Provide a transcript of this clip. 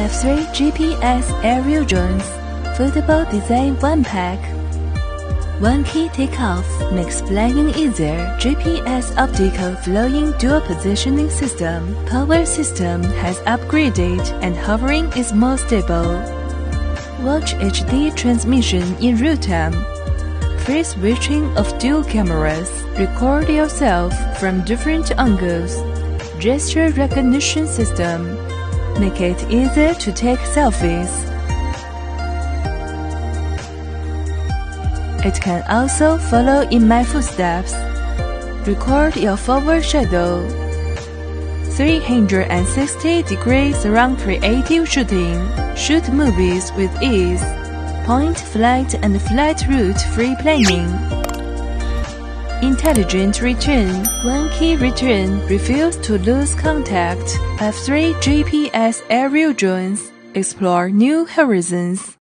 F3 GPS aerial drones, foldable design one pack. One key takeoff makes flying easier. GPS optical flow dual positioning system. Power system has upgraded and hovering is more stable. Watch HD transmission in real time. Free switching of dual cameras. Record yourself from different angles. Gesture recognition system. Make it easier to take selfies. It can also follow in my footsteps. Record your forward shadow. 360 degree surround creative shooting. Shoot movies with ease. Point flight and flight route free planning. Intelligent return. One key return. Refuse to lose contact. F3 GPS aerial drones. Explore new horizons.